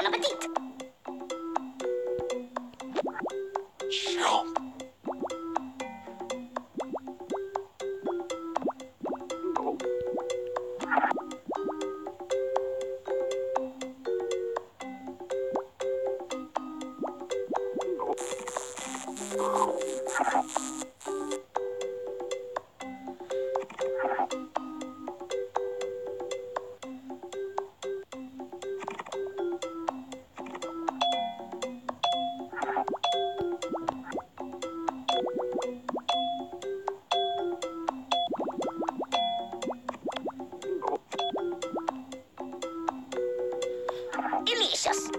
Bon appetit! Delicious!